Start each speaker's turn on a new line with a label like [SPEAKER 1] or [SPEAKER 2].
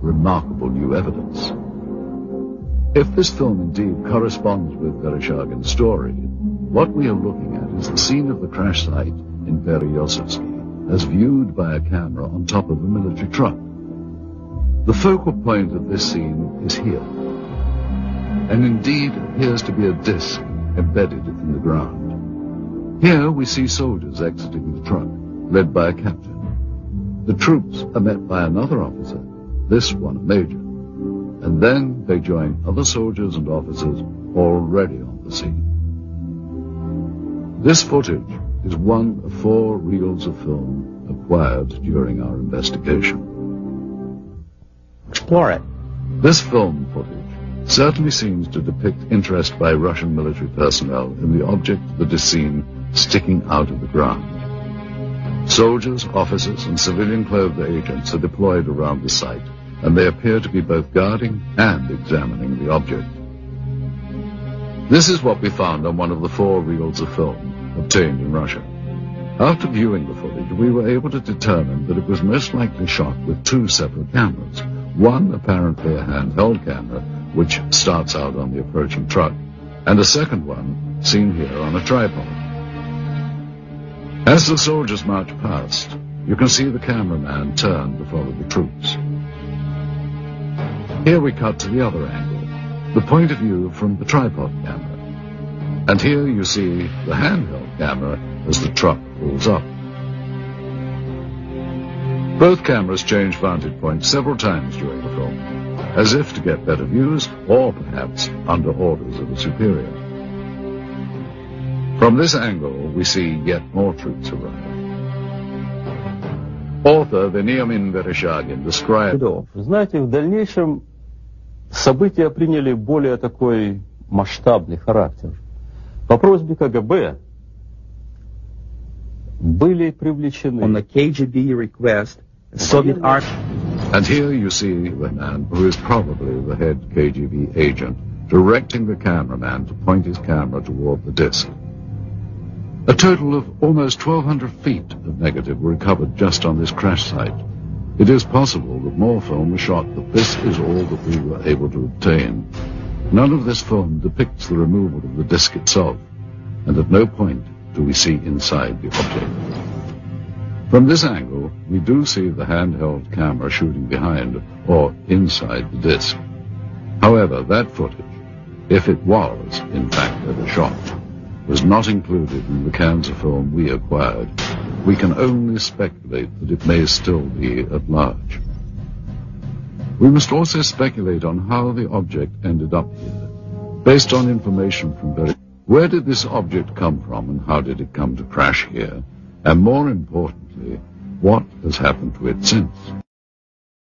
[SPEAKER 1] remarkable new evidence. If this film indeed corresponds with Vereshchagin's story, what we are looking at is the scene of the crash site in Pereyaslawski, as viewed by a camera on top of a military truck. The focal point of this scene is here, and indeed appears to be a disc embedded in the ground. Here we see soldiers exiting the truck, led by a captain. The troops are met by another officer, this one a major, and then they join other soldiers and officers already on the scene. This footage is one of four reels of film acquired during our investigation.
[SPEAKER 2] Explore it.
[SPEAKER 1] This film footage certainly seems to depict interest by Russian military personnel in the object that is seen sticking out of the ground. Soldiers, officers, and civilian clothed agents are deployed around the site and they appear to be both guarding and examining the object. This is what we found on one of the four reels of film obtained in Russia. After viewing the footage, we were able to determine that it was most likely shot with two separate cameras. One apparently a handheld camera, which starts out on the approaching truck, and a second one seen here on a tripod. As the soldiers march past, you can see the cameraman turn to follow the troops. Here we cut to the other angle, the point of view from the tripod camera. And here you see the handheld camera as the truck pulls up. Both cameras change vantage points several times during the film, as if to get better views, or perhaps under orders of a superior. From this angle, we see yet more troops arrive. Author Veniamin Vereshchagin described
[SPEAKER 2] события приняли более такой масштабный характер. По просьбе КГБ были привлечены
[SPEAKER 3] On the KGB request, the Soviet army
[SPEAKER 1] And here you see the man who is probably the head KGB agent directing the cameraman to point his camera toward the disc. A total of almost 1,200 feet of negative were recovered just on this crash site. It is possible that more film was shot, but this is all that we were able to obtain. None of this film depicts the removal of the disc itself, and at no point do we see inside the object. From this angle, we do see the handheld camera shooting behind or inside the disc. However, that footage, if it was, in fact, ever shot, was not included in the cans of film we acquired. We can only speculate that it may still be at large. We must also speculate on how the object ended up here, based on information from very... Where did this object come from and how did it come to crash here? And more importantly, what has happened to it since?